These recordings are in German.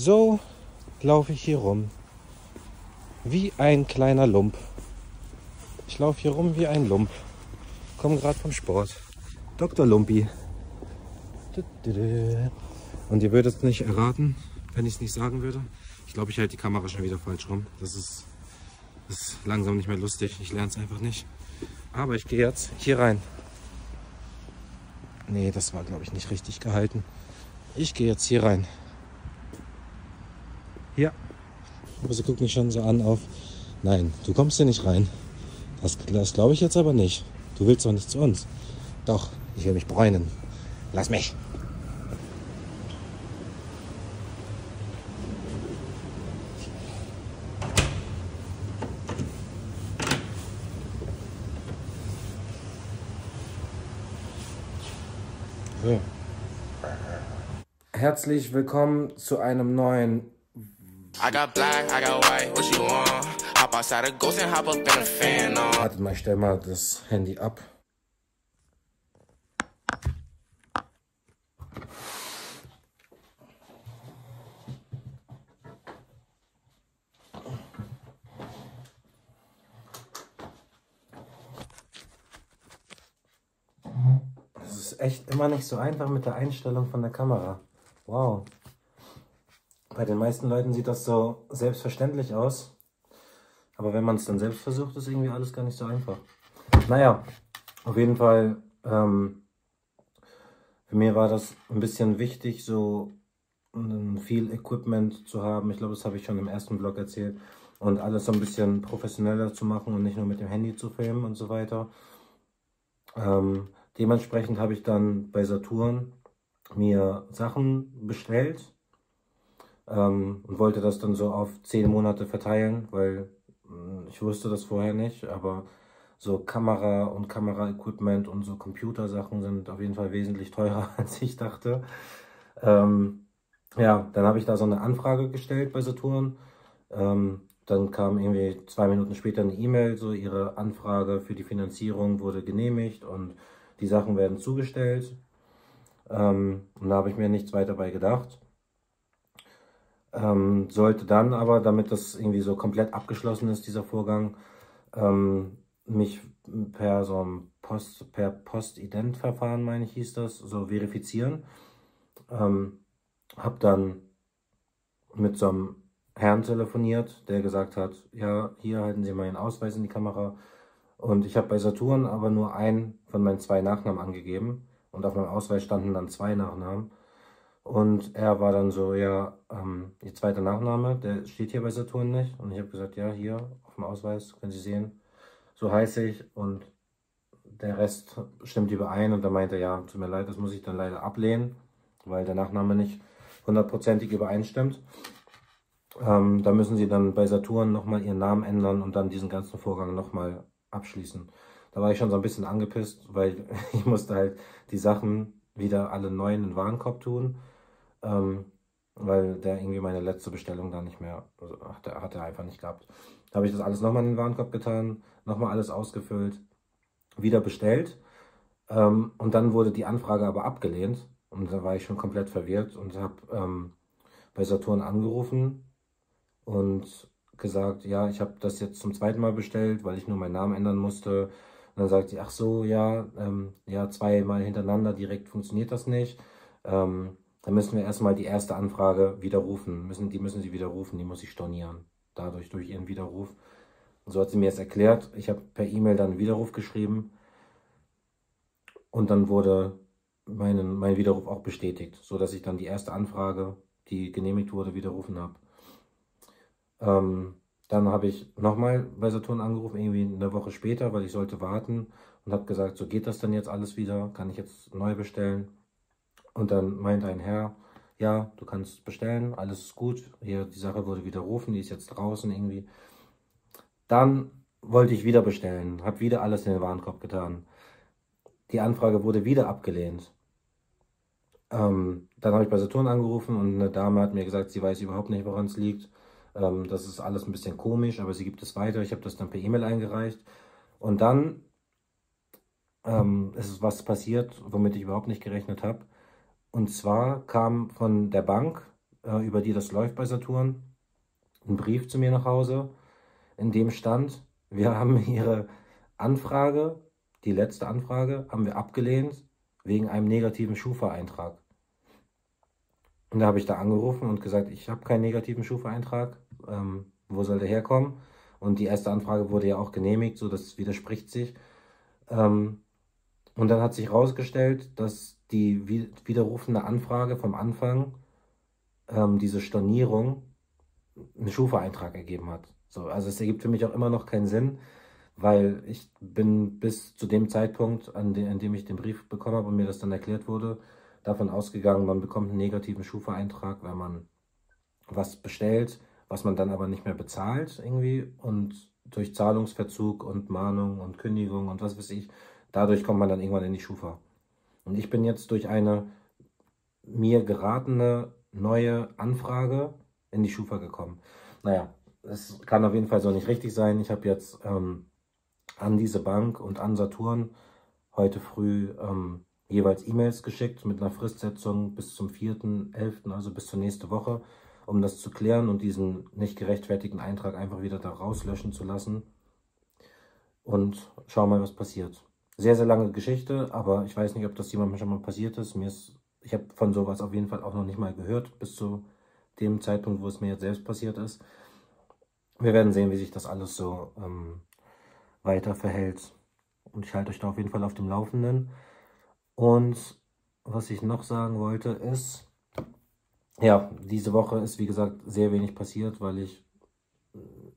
So laufe ich hier rum. Wie ein kleiner Lump. Ich laufe hier rum wie ein Lump. Komme gerade vom Sport. Dr. Lumpi. Und ihr würdet es nicht erraten, wenn ich es nicht sagen würde. Ich glaube, ich halte die Kamera schon wieder falsch rum. Das ist, das ist langsam nicht mehr lustig. Ich lerne es einfach nicht. Aber ich gehe jetzt hier rein. Nee, das war, glaube ich, nicht richtig gehalten. Ich gehe jetzt hier rein. Ja. Aber sie guckt mich schon so an auf. Nein, du kommst hier nicht rein. Das, das glaube ich jetzt aber nicht. Du willst doch nicht zu uns. Doch, ich will mich bräunen. Lass mich. So. Herzlich willkommen zu einem neuen. I got black, I got white, what you want? Hop outside a ghost and hop up in a fan on. Wartet mal, ich stell mal das Handy ab. Es ist echt immer nicht so einfach mit der Einstellung von der Kamera. Wow. Bei den meisten Leuten sieht das so selbstverständlich aus. Aber wenn man es dann selbst versucht, ist irgendwie alles gar nicht so einfach. Naja, auf jeden Fall, ähm, für mich war das ein bisschen wichtig, so viel Equipment zu haben. Ich glaube, das habe ich schon im ersten Vlog erzählt. Und alles so ein bisschen professioneller zu machen und nicht nur mit dem Handy zu filmen und so weiter. Ähm, dementsprechend habe ich dann bei Saturn mir Sachen bestellt ähm, und wollte das dann so auf zehn Monate verteilen, weil mh, ich wusste das vorher nicht, aber so Kamera und Kameraequipment und so Computersachen sind auf jeden Fall wesentlich teurer, als ich dachte. Ähm, ja, dann habe ich da so eine Anfrage gestellt bei Saturn. Ähm, dann kam irgendwie zwei Minuten später eine E-Mail, so ihre Anfrage für die Finanzierung wurde genehmigt und die Sachen werden zugestellt. Ähm, und da habe ich mir nichts weiter bei gedacht. Ähm, sollte dann aber, damit das irgendwie so komplett abgeschlossen ist, dieser Vorgang, ähm, mich per so einem Post, per Postident-Verfahren, meine ich, hieß das, so verifizieren. Ähm, hab dann mit so einem Herrn telefoniert, der gesagt hat, ja, hier halten Sie meinen Ausweis in die Kamera. Und ich habe bei Saturn aber nur einen von meinen zwei Nachnamen angegeben. Und auf meinem Ausweis standen dann zwei Nachnamen. Und er war dann so, ja, ähm, Ihr zweiter Nachname, der steht hier bei Saturn nicht. Und ich habe gesagt, ja, hier auf dem Ausweis, können Sie sehen, so heiße ich. Und der Rest stimmt überein. Und da meinte er, ja, tut mir leid, das muss ich dann leider ablehnen, weil der Nachname nicht hundertprozentig übereinstimmt. Ähm, da müssen Sie dann bei Saturn nochmal Ihren Namen ändern und dann diesen ganzen Vorgang nochmal abschließen. Da war ich schon so ein bisschen angepisst, weil ich musste halt die Sachen wieder alle neu in den Warenkorb tun ähm, weil der irgendwie meine letzte Bestellung da nicht mehr, also hat, er, hat er einfach nicht gehabt. Da habe ich das alles nochmal in den Warenkorb getan, nochmal alles ausgefüllt, wieder bestellt ähm, und dann wurde die Anfrage aber abgelehnt und da war ich schon komplett verwirrt und habe ähm, bei Saturn angerufen und gesagt, ja, ich habe das jetzt zum zweiten Mal bestellt, weil ich nur meinen Namen ändern musste. Und dann sagt sie, ach so, ja, ähm, ja, zweimal hintereinander direkt funktioniert das nicht. Ähm, dann müssen wir erstmal die erste Anfrage widerrufen. Müssen, die müssen sie widerrufen, die muss ich stornieren. Dadurch, durch ihren Widerruf. Und so hat sie mir es erklärt. Ich habe per E-Mail dann einen Widerruf geschrieben. Und dann wurde meinen, mein Widerruf auch bestätigt, sodass ich dann die erste Anfrage, die genehmigt wurde, widerrufen habe. Ähm, dann habe ich nochmal bei Saturn angerufen, irgendwie eine Woche später, weil ich sollte warten und habe gesagt, so geht das dann jetzt alles wieder, kann ich jetzt neu bestellen. Und dann meint ein Herr, ja, du kannst bestellen, alles ist gut, hier die Sache wurde widerrufen, die ist jetzt draußen irgendwie. Dann wollte ich wieder bestellen, habe wieder alles in den Warenkorb getan. Die Anfrage wurde wieder abgelehnt. Ähm, dann habe ich bei Saturn angerufen und eine Dame hat mir gesagt, sie weiß überhaupt nicht, woran es liegt. Ähm, das ist alles ein bisschen komisch, aber sie gibt es weiter. Ich habe das dann per E-Mail eingereicht. Und dann ähm, ist was passiert, womit ich überhaupt nicht gerechnet habe. Und zwar kam von der Bank äh, über die das läuft bei Saturn, einen Brief zu mir nach Hause, in dem stand, wir haben Ihre Anfrage, die letzte Anfrage, haben wir abgelehnt wegen einem negativen Schufa-Eintrag. Und da habe ich da angerufen und gesagt, ich habe keinen negativen Schufa-Eintrag, ähm, wo soll der herkommen? Und die erste Anfrage wurde ja auch genehmigt, so das widerspricht sich. Ähm, und dann hat sich herausgestellt, dass die widerrufende Anfrage vom Anfang ähm, diese Stornierung einen Schufa-Eintrag ergeben hat. So, also es ergibt für mich auch immer noch keinen Sinn, weil ich bin bis zu dem Zeitpunkt, an, de an dem ich den Brief bekommen habe und mir das dann erklärt wurde, davon ausgegangen, man bekommt einen negativen Schufa-Eintrag, wenn man was bestellt, was man dann aber nicht mehr bezahlt irgendwie und durch Zahlungsverzug und Mahnung und Kündigung und was weiß ich, dadurch kommt man dann irgendwann in die Schufa. Und ich bin jetzt durch eine mir geratene neue Anfrage in die Schufa gekommen. Naja, es kann auf jeden Fall so nicht richtig sein. Ich habe jetzt ähm, an diese Bank und an Saturn heute früh ähm, jeweils E-Mails geschickt mit einer Fristsetzung bis zum 4.11., also bis zur nächste Woche, um das zu klären und diesen nicht gerechtfertigten Eintrag einfach wieder da rauslöschen zu lassen. Und schauen mal, was passiert. Sehr, sehr lange Geschichte, aber ich weiß nicht, ob das jemandem schon mal passiert ist. Mir ist, ich habe von sowas auf jeden Fall auch noch nicht mal gehört, bis zu dem Zeitpunkt, wo es mir jetzt selbst passiert ist. Wir werden sehen, wie sich das alles so ähm, weiter verhält. Und ich halte euch da auf jeden Fall auf dem Laufenden. Und was ich noch sagen wollte ist, ja, diese Woche ist wie gesagt sehr wenig passiert, weil ich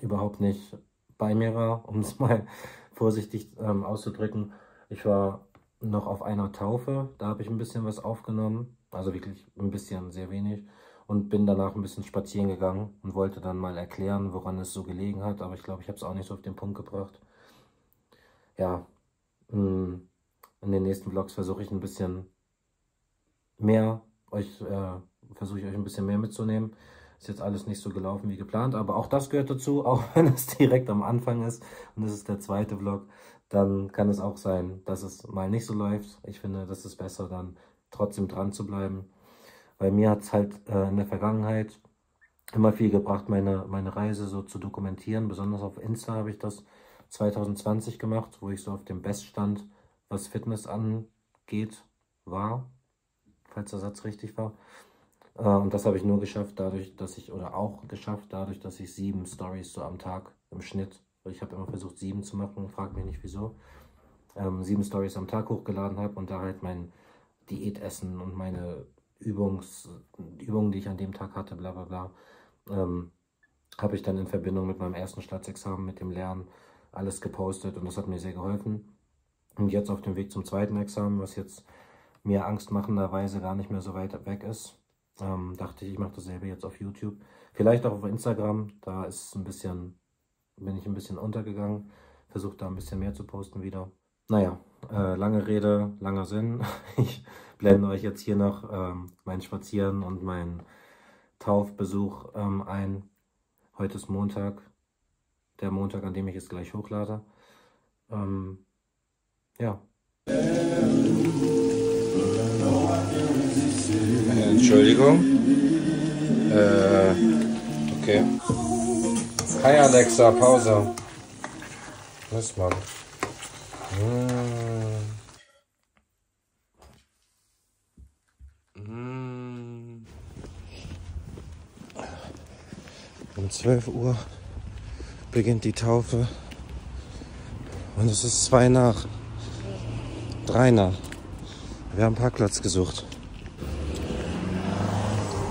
überhaupt nicht bei mir war, um es mal vorsichtig ähm, auszudrücken. Ich war noch auf einer Taufe, da habe ich ein bisschen was aufgenommen, also wirklich ein bisschen, sehr wenig und bin danach ein bisschen spazieren gegangen und wollte dann mal erklären, woran es so gelegen hat, aber ich glaube, ich habe es auch nicht so auf den Punkt gebracht. Ja, mh, mm, in den nächsten Vlogs versuche ich ein bisschen mehr euch, äh, versuche ich euch ein bisschen mehr mitzunehmen. Ist jetzt alles nicht so gelaufen wie geplant, aber auch das gehört dazu, auch wenn es direkt am Anfang ist und es ist der zweite Vlog, dann kann es auch sein, dass es mal nicht so läuft. Ich finde, das ist besser, dann trotzdem dran zu bleiben. Weil mir hat es halt äh, in der Vergangenheit immer viel gebracht, meine, meine Reise so zu dokumentieren. Besonders auf Insta habe ich das 2020 gemacht, wo ich so auf dem Beststand was Fitness angeht, war, falls der Satz richtig war. Äh, und das habe ich nur geschafft dadurch, dass ich, oder auch geschafft dadurch, dass ich sieben Stories so am Tag im Schnitt, ich habe immer versucht sieben zu machen, frag mich nicht wieso, ähm, sieben Stories am Tag hochgeladen habe und da halt mein Diätessen und meine Übungs, Übungen, die ich an dem Tag hatte, bla bla bla, ähm, habe ich dann in Verbindung mit meinem ersten Staatsexamen, mit dem Lernen, alles gepostet und das hat mir sehr geholfen. Und jetzt auf dem Weg zum zweiten Examen, was jetzt mir angstmachenderweise gar nicht mehr so weit weg ist, ähm, dachte ich, ich mache dasselbe jetzt auf YouTube. Vielleicht auch auf Instagram, da ist ein bisschen, bin ich ein bisschen untergegangen. Versuche da ein bisschen mehr zu posten wieder. Naja, äh, lange Rede, langer Sinn. Ich blende euch jetzt hier noch ähm, mein Spazieren und meinen Taufbesuch ähm, ein. Heute ist Montag, der Montag, an dem ich es gleich hochlade. Ähm, ja. Entschuldigung. Äh, okay. Hi Alexa, Pause. Was, Mann? Hm. Um 12 Uhr beginnt die Taufe und es ist zwei nach. Rainer. Wir haben Parkplatz gesucht.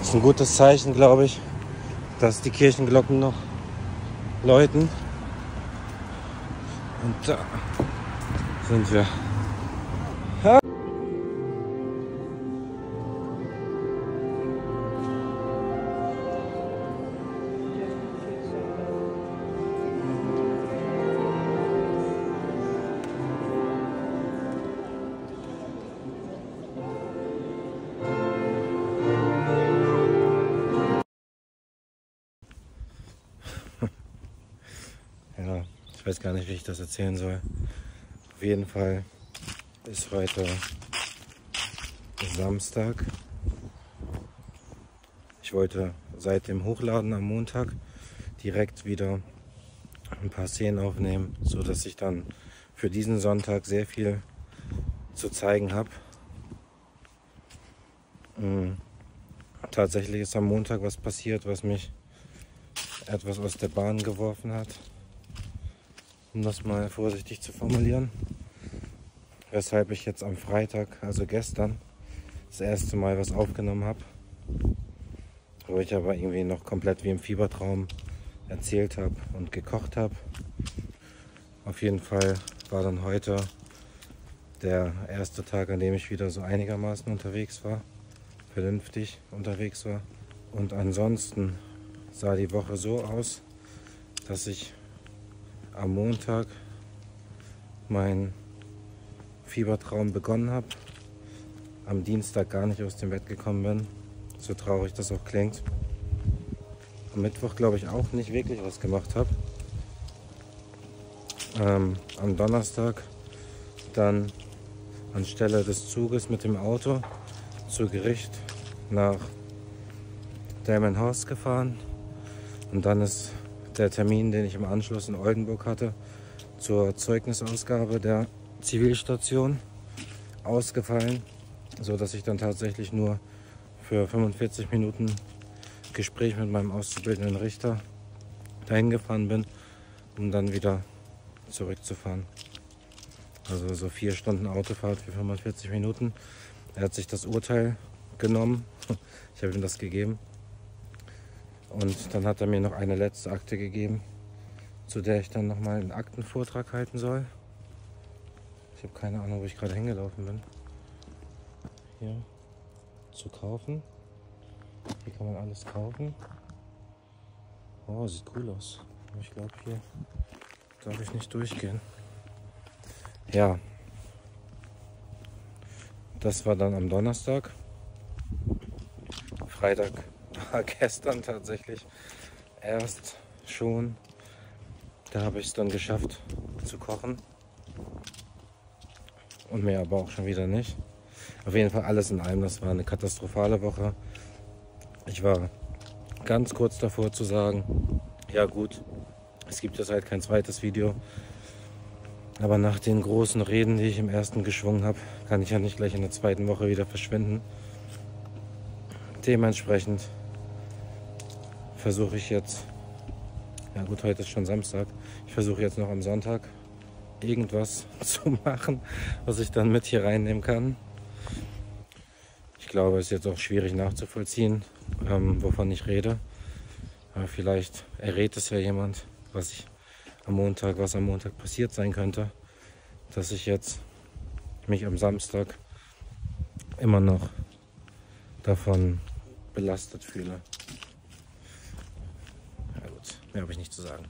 Das ist ein gutes Zeichen, glaube ich, dass die Kirchenglocken noch läuten. Und da sind wir. Ich weiß gar nicht, wie ich das erzählen soll. Auf jeden Fall ist heute Samstag. Ich wollte seit dem Hochladen am Montag direkt wieder ein paar Szenen aufnehmen, so dass ich dann für diesen Sonntag sehr viel zu zeigen habe. Mhm. Tatsächlich ist am Montag was passiert, was mich etwas aus der Bahn geworfen hat, um das mal vorsichtig zu formulieren. Weshalb ich jetzt am Freitag, also gestern, das erste Mal was aufgenommen habe, wo ich aber irgendwie noch komplett wie im Fiebertraum erzählt habe und gekocht habe. Auf jeden Fall war dann heute der erste Tag, an dem ich wieder so einigermaßen unterwegs war, vernünftig unterwegs war. Und ansonsten sah die Woche so aus, dass ich am Montag meinen Fiebertraum begonnen habe, am Dienstag gar nicht aus dem Bett gekommen bin, so traurig das auch klingt. Am Mittwoch glaube ich auch nicht wirklich was gemacht habe. Ähm, am Donnerstag dann anstelle des Zuges mit dem Auto zu Gericht nach Delmenhorst gefahren. Und dann ist der Termin, den ich im Anschluss in Oldenburg hatte, zur Zeugnisausgabe der Zivilstation ausgefallen, so dass ich dann tatsächlich nur für 45 Minuten Gespräch mit meinem auszubildenden Richter dahin gefahren bin, um dann wieder zurückzufahren. Also so vier Stunden Autofahrt für 45 Minuten. Er hat sich das Urteil genommen. Ich habe ihm das gegeben. Und dann hat er mir noch eine letzte Akte gegeben, zu der ich dann nochmal einen Aktenvortrag halten soll. Ich habe keine Ahnung, wo ich gerade hingelaufen bin. Hier zu kaufen. Hier kann man alles kaufen. Oh, sieht cool aus. Ich glaube, hier darf ich nicht durchgehen. Ja, das war dann am Donnerstag. Freitag war gestern tatsächlich erst schon. Da habe ich es dann geschafft zu kochen. Und mehr aber auch schon wieder nicht. Auf jeden Fall alles in allem. Das war eine katastrophale Woche. Ich war ganz kurz davor zu sagen, ja gut, es gibt jetzt halt kein zweites Video. Aber nach den großen Reden, die ich im ersten geschwungen habe, kann ich ja nicht gleich in der zweiten Woche wieder verschwinden. Dementsprechend versuche ich jetzt, ja gut, heute ist schon Samstag, ich versuche jetzt noch am Sonntag irgendwas zu machen, was ich dann mit hier reinnehmen kann. Ich glaube, es ist jetzt auch schwierig nachzuvollziehen, ähm, wovon ich rede. Aber vielleicht errät es ja jemand, was ich am Montag, was am Montag passiert sein könnte, dass ich jetzt mich am Samstag immer noch davon belastet fühle. Mehr habe ich nicht zu sagen.